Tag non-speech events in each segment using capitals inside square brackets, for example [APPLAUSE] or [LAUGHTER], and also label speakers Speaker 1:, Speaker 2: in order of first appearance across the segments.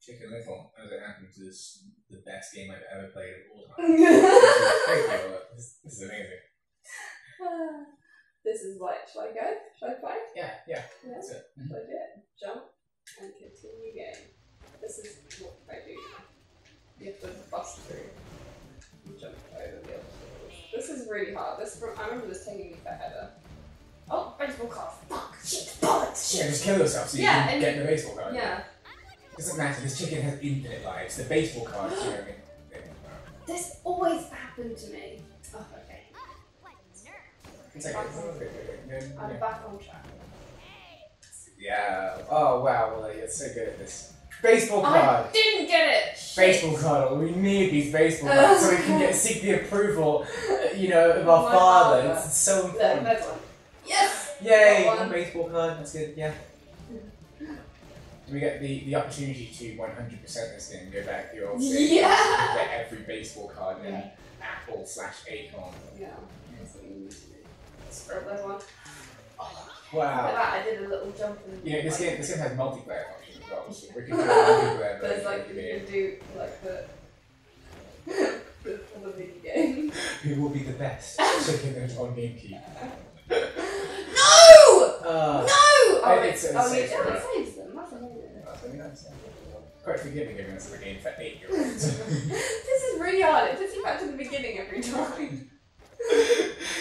Speaker 1: Chicken Little, as it happens, is the best game I've ever played of all time. [LAUGHS] This, this is amazing. [SIGHS]
Speaker 2: this is like, shall I go? Shall I play?
Speaker 1: Yeah, yeah,
Speaker 2: Yeah.
Speaker 1: that's it.
Speaker 2: Shall I do it? Jump and continue game. This is what I do. You have to bust through and jump over the obstacles. This is really hard. This I remember this taking me forever. Oh, baseball card. Fuck. Shit. Bollocks.
Speaker 1: Yeah,
Speaker 2: Shit.
Speaker 1: just kill yourself so you
Speaker 2: Yeah,
Speaker 1: can
Speaker 2: and-
Speaker 1: get the baseball card.
Speaker 2: Yeah.
Speaker 1: Doesn't matter, this chicken has infinite lives. The baseball card, it- [GASPS]
Speaker 2: This always happened to me. Oh, okay.
Speaker 1: it's like, it's almost like- like-
Speaker 2: I'm back on track.
Speaker 1: Yeah. Oh wow, well you're so good at this. Baseball card!
Speaker 2: I didn't get it.
Speaker 1: Baseball card. We need these baseball cards so we can get seek the approval, uh, you know, of our father.
Speaker 2: father.
Speaker 1: It's so important.
Speaker 2: Yes.
Speaker 1: Yay! One. baseball card. That's good. Yeah. Do we get the, the opportunity to 100% this game? Go back to your old [LAUGHS] save.
Speaker 2: Yeah.
Speaker 1: Get every baseball card in
Speaker 2: Yeah.
Speaker 1: Apple slash Acorn.
Speaker 2: Yeah. That's what you need to do. Scrub there's one. Look at
Speaker 1: Wow.
Speaker 2: that, I did a little jump and
Speaker 1: know, this game this game has multiplayer functions as well. So
Speaker 2: Yeah.
Speaker 1: we can do [LAUGHS] multiplayer.
Speaker 2: There's like you can do like the the, the mini game. [LAUGHS]
Speaker 1: Who will be the best chicken is on GameCube?
Speaker 2: No!
Speaker 1: Uh,
Speaker 2: No! Oh,
Speaker 1: I-
Speaker 2: it's,
Speaker 1: it's-
Speaker 2: oh,
Speaker 1: it's-
Speaker 2: yeah,
Speaker 1: it's-
Speaker 2: it saves them. That's amazing.
Speaker 1: that's really nice. Quite forgiving given this is a game for eight year olds. [LAUGHS]
Speaker 2: this is really hard. It puts you back to the beginning every time.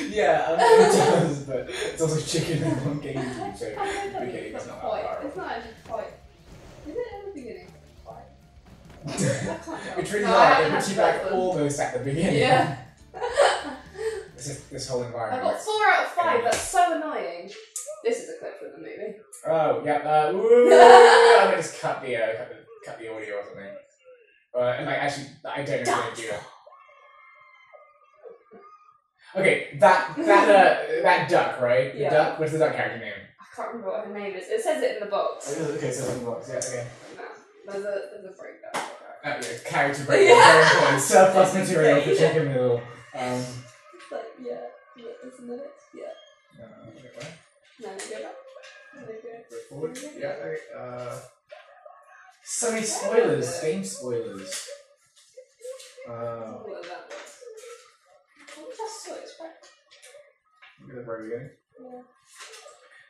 Speaker 1: yeah, I mean, it does, but it's also chicken and on GameCube, so the
Speaker 2: think
Speaker 1: beginning is not
Speaker 2: quite.
Speaker 1: that far.
Speaker 2: It's not actually quite. Is it at the beginning? Quite. I
Speaker 1: off.
Speaker 2: can't tell.
Speaker 1: It's really
Speaker 2: No, I
Speaker 1: hard. It
Speaker 2: haven't
Speaker 1: puts you
Speaker 2: had
Speaker 1: back
Speaker 2: one.
Speaker 1: almost at the beginning.
Speaker 2: Yeah. [LAUGHS]
Speaker 1: This is this whole
Speaker 2: I
Speaker 1: environment.
Speaker 2: got four out of five. That's so annoying. This is a clip from the movie.
Speaker 1: Oh, yeah. Uh, [LAUGHS] woo, I'm gonna just cut the uh, cut the cut the audio or something. Uh, and like actually, I don't know how to do that. Okay, that that uh, that duck, right? The
Speaker 2: Yeah.
Speaker 1: duck. What's the duck character name?
Speaker 2: I can't remember what her name is. It says it in the box.
Speaker 1: Okay, so it's in the box. Yeah, okay.
Speaker 2: No, there's a there's a breakdown. for.
Speaker 1: Uh, yeah, character breakdown.
Speaker 2: Yeah.
Speaker 1: Very important. Surplus [LAUGHS] material for. Chicken Little. Um, forward. Yeah. Uh, many spoilers. Game spoilers. Uh,
Speaker 2: All of that was. Oh, just so it's right.
Speaker 1: look at the very beginning.
Speaker 2: Yeah.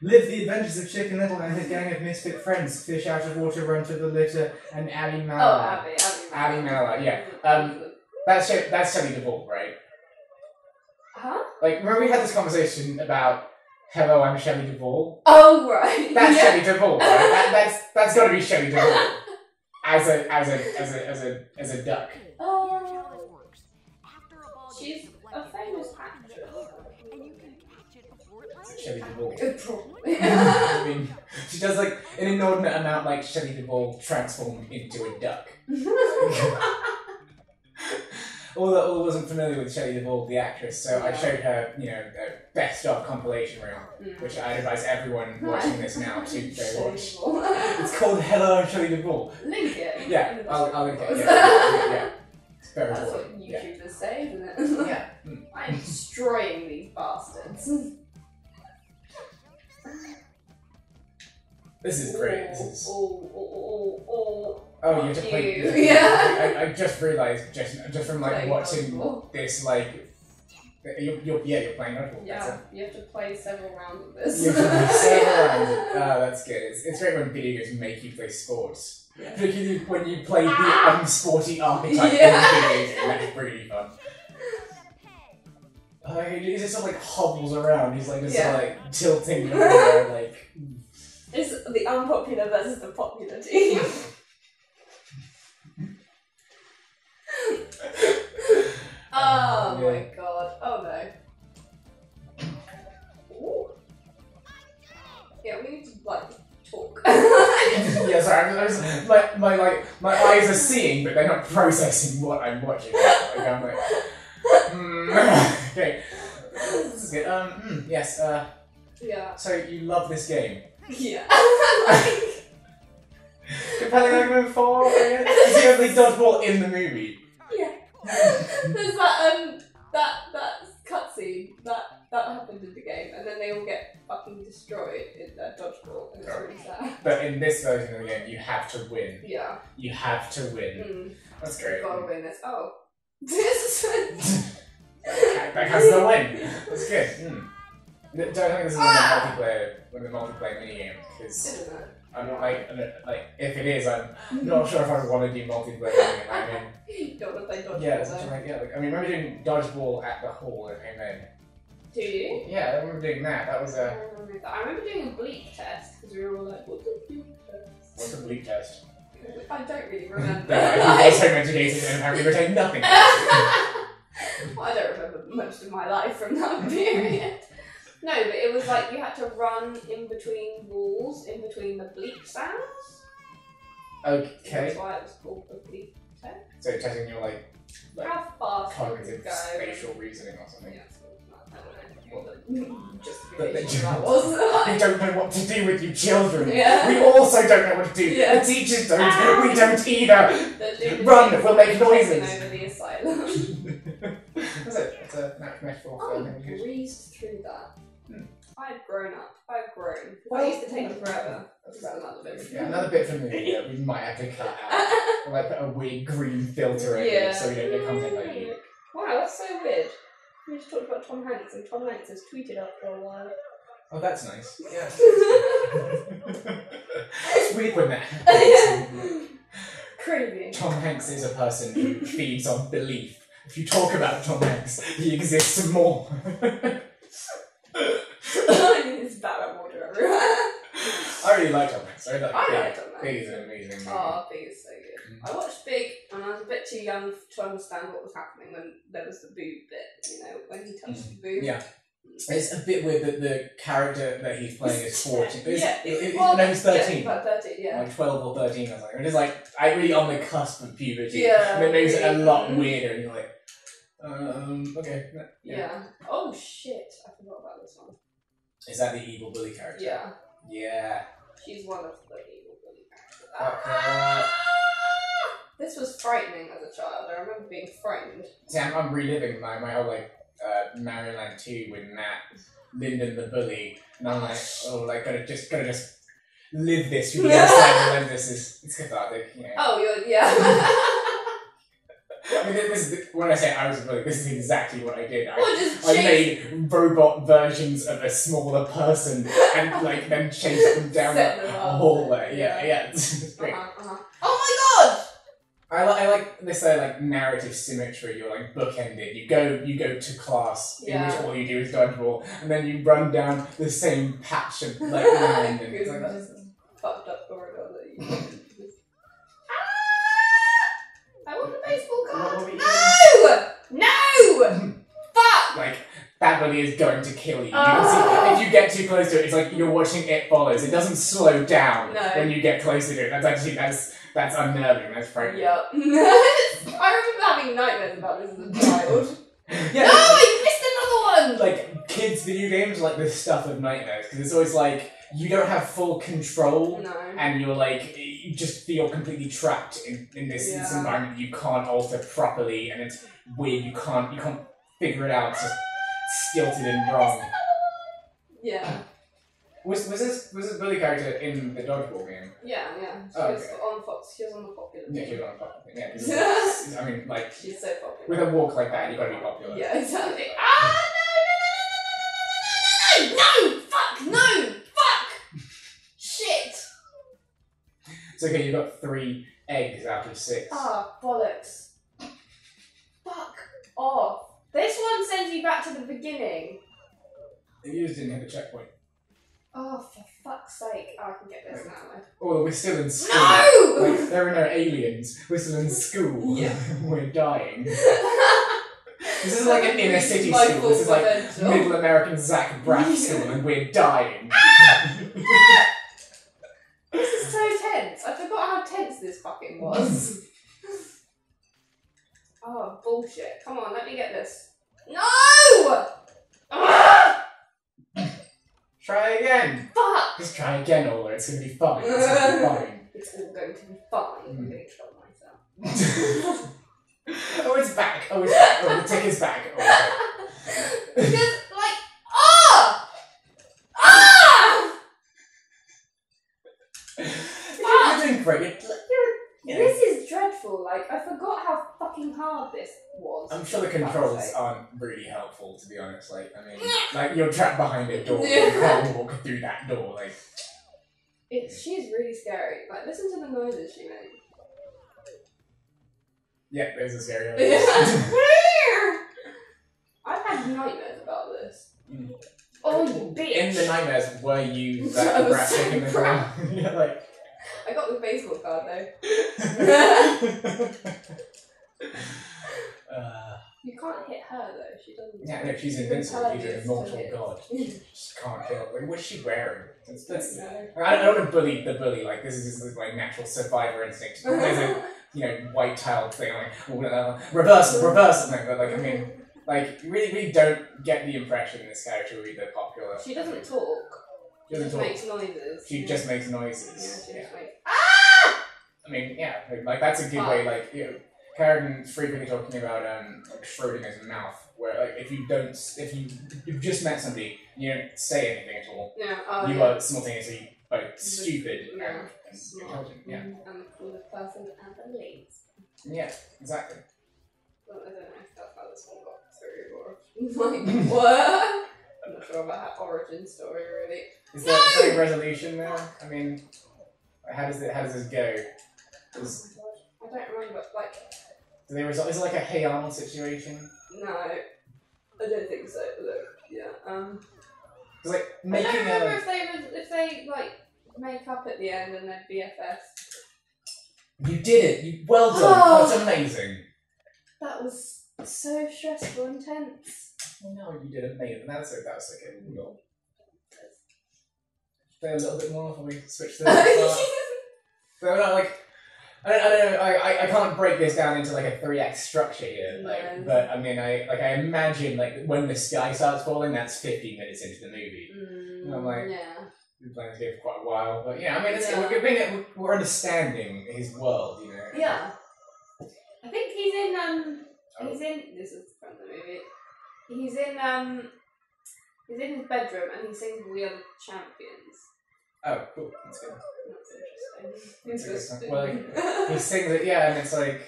Speaker 1: Live the adventures of Chicken Little and his gang of misfit friends. Fish out of water, Runt of the Litter, and Abby
Speaker 2: Oh,
Speaker 1: Mallard.
Speaker 2: Abby, Abby.
Speaker 1: Abby Mallard, yeah. Um, That's that's Shelley Duvall, right?
Speaker 2: Huh?
Speaker 1: Like, remember we had this conversation about "Hello, I'm Shelley Duvall."
Speaker 2: Oh right.
Speaker 1: That's
Speaker 2: yeah.
Speaker 1: Shelley Duvall, right? That, [LAUGHS] that's that's got to be Shelley Duvall as a as a as a as a as a duck.
Speaker 2: Oh. She's a famous actress.
Speaker 1: Shelley Duvall. [LAUGHS] [LAUGHS] I mean, she does like an inordinate amount, like Shelley Duvall transformed into a duck. Although I wasn't familiar with Shelley Duvall, the actress, so I showed her, you know, the best of compilation reel,
Speaker 2: Mm.
Speaker 1: which I advise everyone [LAUGHS] watching this now to go watch. It's called Hello, Shelley Duvall.
Speaker 2: Link it.
Speaker 1: Yeah, I'll, I'll link it. Yeah, yeah, yeah. It's very
Speaker 2: That's what
Speaker 1: important. Yeah.
Speaker 2: YouTubers say, isn't it?
Speaker 1: Yeah. [LAUGHS] Mm.
Speaker 2: I'm destroying these bastards.
Speaker 1: This is great. This is.
Speaker 2: Oh, oh, oh, oh,
Speaker 1: Oh, you have to play.
Speaker 2: you. Yeah.
Speaker 1: I, I just realized, just just from like
Speaker 2: Playing
Speaker 1: watching
Speaker 2: dodgeball.
Speaker 1: this, like, you're, you're yeah, you're playing dodgeball. That's
Speaker 2: Yeah,
Speaker 1: it.
Speaker 2: you have to play several rounds of this.
Speaker 1: You have to play [LAUGHS] several rounds. Oh, that's good. It's, it's great when video games make you play sports.
Speaker 2: Yeah.
Speaker 1: Particularly when you play the unsporty archetype
Speaker 2: Yeah.
Speaker 1: in video game. That's pretty fun. Uh, he just sort of like hobbles around. He's like just sort of like tilting [LAUGHS] around, like.
Speaker 2: It's the unpopular versus the popular team. [LAUGHS] [LAUGHS] oh
Speaker 1: Yeah.
Speaker 2: my god. Oh no. Ooh. Yeah, we need to like talk. [LAUGHS]
Speaker 1: yeah, sorry. I'm, just, my, my like my eyes are seeing, but they're not processing what I'm watching. Like I'm like, mm, [LAUGHS] okay, this is good. Um, mm, yes. Uh,
Speaker 2: yeah.
Speaker 1: so you love this game?
Speaker 2: Yeah.
Speaker 1: Compelling argument for it? Is the only dodgeball in the movie?
Speaker 2: yeah. There's that um that that cutscene that that happened in the game, and then they all get fucking destroyed in their dodgeball. And It's really sad.
Speaker 1: But in this version of the game, you have to win.
Speaker 2: Yeah.
Speaker 1: You have to win.
Speaker 2: Mm.
Speaker 1: That's great.
Speaker 2: Gotta win this. Oh. [LAUGHS] This is. [LAUGHS]
Speaker 1: that has the [LAUGHS] win. That's good. Mm. Don't think this is
Speaker 2: Ah!
Speaker 1: the multiplayer, of the multiplayer mini games because I'm not like, I don't- like if it is, I'm not sure if I want to do multiplayer. I mean,
Speaker 2: Don't want to play dodgeball
Speaker 1: yeah, it's
Speaker 2: though.
Speaker 1: like, yeah. Like, I mean, remember doing dodgeball at the hall at Amen.
Speaker 2: Do you?
Speaker 1: Yeah, I remember doing that. That was
Speaker 2: I
Speaker 1: a
Speaker 2: remember that. I remember doing a bleep test because we were all like, "What's a bleep test?"
Speaker 1: what's a bleep test?
Speaker 2: I don't really [LAUGHS] remember.
Speaker 1: That I was home educated and apparently retained nothing.
Speaker 2: well, [LAUGHS] I don't remember much of my life from that period. No, but it was like you had to run in between walls, in between the bleep sounds.
Speaker 1: Okay,
Speaker 2: That's why it was called the bleep test.
Speaker 1: so testing your like Like,
Speaker 2: How fast would
Speaker 1: cognitive
Speaker 2: you go?
Speaker 1: spatial reasoning or something.
Speaker 2: Yeah, so I don't know what the
Speaker 1: But they
Speaker 2: justification
Speaker 1: do-
Speaker 2: that was.
Speaker 1: We don't know what to do with you children.
Speaker 2: Yeah.
Speaker 1: We also don't know what to do.
Speaker 2: Yeah.
Speaker 1: The teachers don't.
Speaker 2: Ah.
Speaker 1: We don't either. [LAUGHS] Run, we'll make noises.
Speaker 2: over the asylum. [LAUGHS]
Speaker 1: That's it. It's a metaphor for
Speaker 2: I
Speaker 1: we use.
Speaker 2: breezed through that.
Speaker 1: Hmm.
Speaker 2: I've grown up. I've grown.
Speaker 1: Well-
Speaker 2: I used to take forever. That's another bit.
Speaker 1: Yeah, another bit from me. video we might have to cut out. [LAUGHS] Or like put a weird green filter over
Speaker 2: Yeah.
Speaker 1: it so we don't get content like you.
Speaker 2: Wow, that's so weird. We just talked about Tom Hanks, and Tom Hanks has tweeted up for a while.
Speaker 1: Oh, that's nice. Yeah. [LAUGHS] it's weird when that happens.
Speaker 2: Crazy.
Speaker 1: Tom Hanks is a person who feeds on belief. If you talk about Tom Hanks, he exists more. [LAUGHS]
Speaker 2: There's bad water everywhere.
Speaker 1: I really like Tom Hanks. I like
Speaker 2: I like Tom Hanks.
Speaker 1: Big is an amazing movie.
Speaker 2: Oh, Big is so good.
Speaker 1: Mm.
Speaker 2: I watched Big and I was a bit too young to understand what was happening when there was the boob bit, you know, when he touched the boob.
Speaker 1: Mm. Yeah. It's a bit weird that the character that he's playing is 14. It's,
Speaker 2: Yeah.
Speaker 1: it, it,
Speaker 2: Well,
Speaker 1: no, he's
Speaker 2: Yeah,
Speaker 1: 13.
Speaker 2: about 13, yeah.
Speaker 1: Like 12 or 13 or something. It is like, I really on the cusp of puberty.
Speaker 2: Yeah.
Speaker 1: And it makes it a lot weirder. And you're like, um, okay.
Speaker 2: yeah. Oh shit, I forgot about this one.
Speaker 1: Is that the evil bully character?
Speaker 2: Yeah.
Speaker 1: Yeah.
Speaker 2: She's one of the evil bully characters.
Speaker 1: Her.
Speaker 2: This was frightening as a child. I remember being frightened.
Speaker 1: See, I'm, I'm reliving my, my whole like uh, Mario Land 2 with Matt, Linden the bully, and I'm like, oh, like, gotta just, gotta just live this the [LAUGHS] other side and this is, it's cathartic, you know.
Speaker 2: Oh, you're, yeah. [LAUGHS]
Speaker 1: I mean, this is, when I say I was a bully, this is exactly what I did. I, I made robot versions of a smaller person and like then chased them down
Speaker 2: Set
Speaker 1: a,
Speaker 2: them
Speaker 1: a
Speaker 2: up.
Speaker 1: hallway. Yeah,
Speaker 2: Yeah. [LAUGHS]
Speaker 1: It's.
Speaker 2: Uh-huh, uh-huh. Oh my god!
Speaker 1: I, li- I like this uh, like narrative symmetry. You're like bookended. You go you go to class in
Speaker 2: Yeah.
Speaker 1: which all you do is dodgeball, and then you run down the same patch of like [LAUGHS] land. And it's like,
Speaker 2: Because
Speaker 1: that's-
Speaker 2: just fucked up corridor that you Ah! I want the baseball
Speaker 1: What-
Speaker 2: card.
Speaker 1: what were
Speaker 2: No! No! [LAUGHS] Fuck!
Speaker 1: like that bully is going to kill you. you
Speaker 2: Ah.
Speaker 1: can see, if you get too close to it, it's like you're watching It Follows. It doesn't slow down
Speaker 2: No.
Speaker 1: when you get closer to it. That's actually that's that's unnerving. That's frightening.
Speaker 2: Yep. [LAUGHS] I remember having nightmares about this as a child. [LAUGHS]
Speaker 1: Yeah.
Speaker 2: no, I missed another one!
Speaker 1: like kids video games are like the stuff of nightmares because it's always like you don't have full control
Speaker 2: No.
Speaker 1: and you're like you just feel completely trapped in, in this, this environment you can't alter properly and it's weird you can't you can't figure it out it's just stilted and wrong
Speaker 2: Yeah.
Speaker 1: was, was this was this Billy character in the dodgeball game
Speaker 2: Yeah, yeah. She
Speaker 1: Oh,
Speaker 2: was
Speaker 1: okay.
Speaker 2: on Fox. She was on the popular.
Speaker 1: yeah
Speaker 2: team.
Speaker 1: he was on top yeah 'cause it's- I mean like
Speaker 2: She's so popular.
Speaker 1: with a walk like that you gotta be popular
Speaker 2: Yeah, exactly. Ah, no no, no, no, no, no, no, no, fuck, no, fuck, shit.
Speaker 1: it's okay you got three eggs out of six
Speaker 2: Ah, bollocks. Fuck off. This one sends you back to the beginning.
Speaker 1: you just didn't hit the checkpoint
Speaker 2: Oh, for fuck's sake. Oh, I can get this now.
Speaker 1: oh we're still in school
Speaker 2: No!
Speaker 1: Like, there are no aliens. We're still in school.
Speaker 2: Yeah. [LAUGHS]
Speaker 1: We're dying. [LAUGHS] This is like an inner city
Speaker 2: My
Speaker 1: school. This is like
Speaker 2: potential.
Speaker 1: middle American Zach Braff school, [LAUGHS] and we're dying. Ah!
Speaker 2: This is so tense. I forgot how tense this fucking was. oh, bullshit. Come on, let me get this. No! Ah,
Speaker 1: try again.
Speaker 2: fuck!
Speaker 1: Just try It's gonna be fine. It's gonna be [LAUGHS] fine.
Speaker 2: It's all going to be fine. I'm
Speaker 1: Mm.
Speaker 2: going to kill myself. [LAUGHS]
Speaker 1: oh, it's back. Oh, it's back. Oh, the tick is back. Oh,
Speaker 2: because, like, ah! Ah! [LAUGHS]
Speaker 1: You're, you're, you know,
Speaker 2: This is dreadful. Like I forgot how fucking hard this was.
Speaker 1: I'm sure the controls aren't really helpful, to be honest. Like, I mean, like you're trapped behind a door. You can't walk through that door. Like,
Speaker 2: She's really scary. Like listen to the noises she made.
Speaker 1: yeah, there's a scary. [LAUGHS]
Speaker 2: I've had nightmares about this.
Speaker 1: Mm.
Speaker 2: Oh, you bitch!
Speaker 1: In the nightmares, were you [LAUGHS]
Speaker 2: I
Speaker 1: that
Speaker 2: was
Speaker 1: rat the ground? [LAUGHS] yeah, like.
Speaker 2: I got the baseball card though.
Speaker 1: uh,
Speaker 2: You can't hit her though. She doesn't.
Speaker 1: yeah, no, she's invincible. She's an immortal god. Just can't kill. Like, what's she wearing? That's, I don't, want to bully the bully. Like this is just like natural survivor instinct. There's a you know white tiled thing like uh, reverse reverse something. But like I mean, like you really really don't get the impression this character will be the popular.
Speaker 2: She doesn't talk.
Speaker 1: She
Speaker 2: She
Speaker 1: doesn't
Speaker 2: just
Speaker 1: talk.
Speaker 2: makes noises.
Speaker 1: She just makes noises.
Speaker 2: Yeah, she
Speaker 1: Yeah.
Speaker 2: just makes.
Speaker 1: I mean, yeah, like, like that's a good way. Like you know, Karen frequently talking about um like Schrodinger's mouth, where like if you don't, if you you've just met somebody, you don't say anything at all.
Speaker 2: Yeah. Oh,
Speaker 1: you
Speaker 2: yeah.
Speaker 1: are simultaneously both stupid
Speaker 2: Yeah.
Speaker 1: and, and
Speaker 2: Smart.
Speaker 1: intelligent. Yeah.
Speaker 2: And the coolest person ever lived.
Speaker 1: yeah, exactly.
Speaker 2: Well, I don't know if that's how this one got through, [LAUGHS] or like [LAUGHS] what? I'm not sure about her origin story really.
Speaker 1: Is there, is there resolution there? I mean, how does it, how does this go?
Speaker 2: I don't remember. Like,
Speaker 1: do they resol- Is it like a Hey Arnold situation?
Speaker 2: no, I don't think so. Look, yeah. Um,
Speaker 1: It's like
Speaker 2: I
Speaker 1: making
Speaker 2: don't remember
Speaker 1: a.
Speaker 2: if they was, if they like make up at the end and then BFS.
Speaker 1: You did it. You well done.
Speaker 2: Oh.
Speaker 1: That's amazing.
Speaker 2: That was so stressful and tense.
Speaker 1: No, you did amazing. That's it. That's okay. We'll play a little bit more before we switch to the next [LAUGHS] part. So no, like. I don't, I don't know. I, I, can't break this down into like a three act structure here. Like,
Speaker 2: No.
Speaker 1: but I mean, I like I imagine like when the sky starts falling, that's fifteen minutes into the movie.
Speaker 2: Mm,
Speaker 1: I'm like-
Speaker 2: yeah.
Speaker 1: We've been playing this game for quite a while, but yeah, I mean, it's,
Speaker 2: Yeah.
Speaker 1: we're, being, we're understanding his world, you know.
Speaker 2: Yeah. I think he's in um
Speaker 1: Oh.
Speaker 2: he's in this is from the movie. He's in um he's in his bedroom and he sings We Are the Champions.
Speaker 1: Oh, cool. That's good.
Speaker 2: That's interesting.
Speaker 1: That's a good song. Well, He sings it, yeah, and it's like,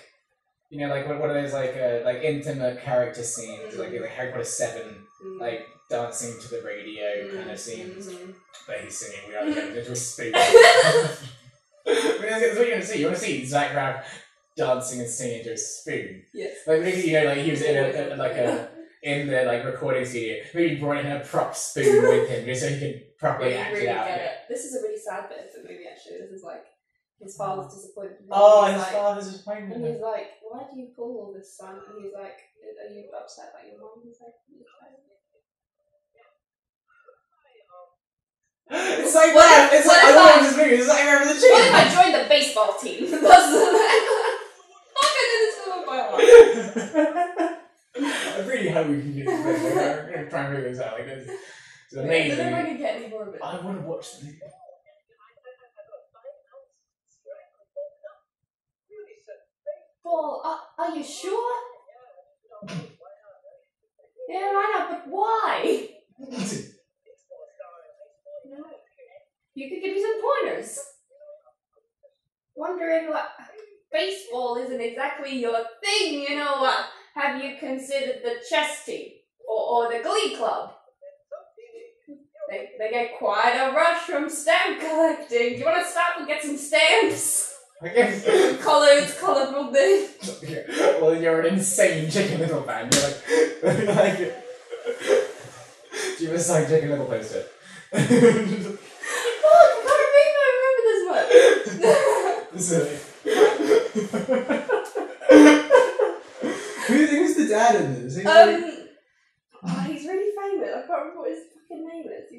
Speaker 1: you know, like one one of those like uh, like intimate character scenes, like like Harry Potter Seven,
Speaker 2: Mm.
Speaker 1: like dancing to the radio kind of scenes.
Speaker 2: Mhm.
Speaker 1: But he's singing "We Are the Champions" into a mean, that's, that's what you want to see. You want to see Zach Braff dancing and singing into a spoon.
Speaker 2: Yes.
Speaker 1: Like maybe you know, like he was in a, a like a [LAUGHS] in the like recording studio. He brought in a prop spoon with him just so he could properly act
Speaker 2: really
Speaker 1: it out.
Speaker 2: get it. This is a really sad bit of the movie actually. This is like his father's disappointed. in him.
Speaker 1: Oh, his
Speaker 2: like,
Speaker 1: father's playing
Speaker 2: And he's like, why do you pull all this, son? And he's like, are you upset about your mom? He's like,
Speaker 1: It's like
Speaker 2: What if-
Speaker 1: It's
Speaker 2: what
Speaker 1: like
Speaker 2: if
Speaker 1: I
Speaker 2: I-
Speaker 1: love this movie. It's like Remember the
Speaker 2: what if I joined the baseball team? That's [LAUGHS] the Fuck, I did this with my heart.
Speaker 1: I really hope we can do this. We're [LAUGHS] gonna try and figure this out. Like this, it's amazing.
Speaker 2: I don't
Speaker 1: amazing.
Speaker 2: know if I can get any more of it.
Speaker 1: I want to watch the.
Speaker 2: Paul, are, are you sure? Yeah, I know, but why? You could give me some pointers. Wondering what baseball isn't exactly your thing, you know what? Have you considered the chess team or, or the glee club? They, they get quite a rush from stamp collecting. Do you want to stop and get some stamps?
Speaker 1: I guess. [LAUGHS]
Speaker 2: Colors, colourful things. [LAUGHS]
Speaker 1: well, you're an insane Chicken Little fan. You're like, [LAUGHS] like, do you have a signed Chicken Little poster?
Speaker 2: Fuck, I can't remember this much.
Speaker 1: Silly.
Speaker 3: The dad in this?
Speaker 2: Um, oh, he's really famous. I can't remember what his fucking name is.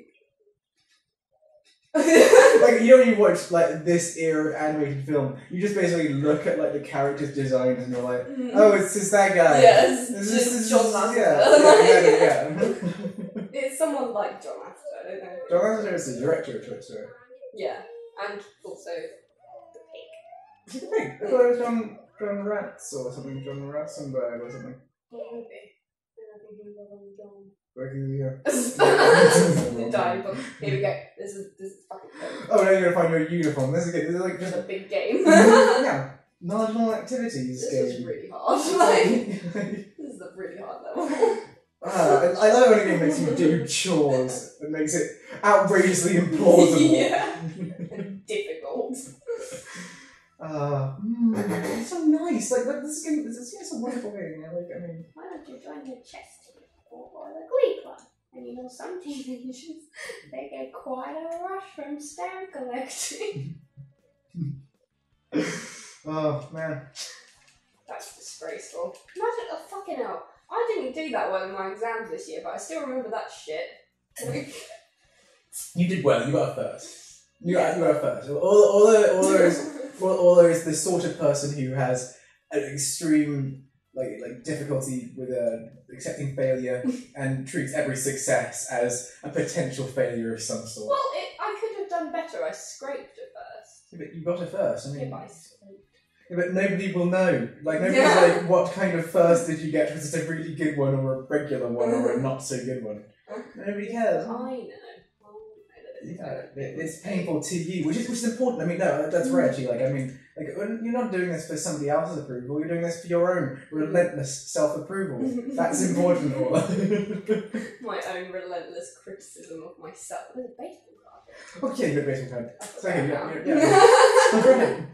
Speaker 2: [LAUGHS]
Speaker 3: Like you know when you watch like this era of animated film, you just basically look at like the characters' designs and you're like, oh, it's just that guy.
Speaker 2: Yes,
Speaker 3: This
Speaker 2: just
Speaker 3: is-
Speaker 2: John Lasseter. [LAUGHS]
Speaker 3: Yeah, yeah, yeah. yeah. [LAUGHS]
Speaker 2: It's someone like John Astor, I don't know.
Speaker 3: John Lasseter is the director of Toy Story.
Speaker 2: Yeah, and also the pig.
Speaker 3: Is he the pig? I thought it was John John Ratz or something, John Ratzenberg or something.
Speaker 2: Maybe. think he was on John.
Speaker 1: Working with
Speaker 2: the dying book. Here we go. This is this is fucking good.
Speaker 1: Oh, now you're gonna find your uniform. This is good. This is like
Speaker 2: is a big game. [LAUGHS]
Speaker 1: yeah, [LAUGHS] marginal activities
Speaker 2: this is really hard. [LAUGHS] Like, this is a really hard level.
Speaker 1: ah, I, I love when a game makes you do chores. It makes it outrageously implausible.
Speaker 2: yeah. Difficult.
Speaker 1: Ah, mm, it's so nice. Like, like this game, this is it's a wonderful game. You know? Like, I mean,
Speaker 4: Why don't you join the chess team or, or the glee club? And you know, some teenagers, they get quite a rush from stamp collecting. [LAUGHS]
Speaker 1: oh man.
Speaker 2: That's disgraceful. Imagine, oh, fucking hell. I didn't do that well in my exams this year, but I still remember that shit.
Speaker 5: You did well. You got a first.
Speaker 1: You got, you got first. All, all, there, all, there [LAUGHS] all there is the sort of person who has an extreme like like difficulty with uh, accepting failure [LAUGHS] and treats every success as a potential failure of some sort.
Speaker 2: well, it, I could have done better. I scraped it first.
Speaker 1: Yeah, but you got it first. I mean,
Speaker 2: but I scraped.
Speaker 1: yeah, but nobody will know. Like nobody's
Speaker 2: Yeah.
Speaker 1: like, what kind of first did you get? Was it a really good one or a regular one or a [LAUGHS] not so good one? Nobody cares.
Speaker 2: I know. I know it's
Speaker 1: Yeah, it's painful to you, which is which is important. I mean, no, that's rare. Actually, like I mean, like you're not doing this for somebody else's approval. You're doing this for your own relentless self-approval. [LAUGHS] That's important. All. [LAUGHS] [LAUGHS]
Speaker 2: My own relentless criticism of myself. There's a baseball card.
Speaker 1: okay, good baseball card.
Speaker 2: I put
Speaker 1: Second,
Speaker 2: that
Speaker 1: yeah, yeah,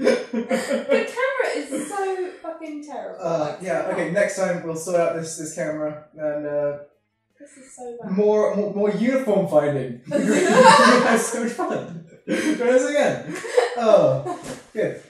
Speaker 2: the camera is so fucking terrible.
Speaker 1: Uh, yeah. Okay. Next time we'll sort out this this camera and uh,
Speaker 2: This is so
Speaker 1: more, more more uniform finding. We're [LAUGHS] [LAUGHS] so fun. Join us again. Oh, good.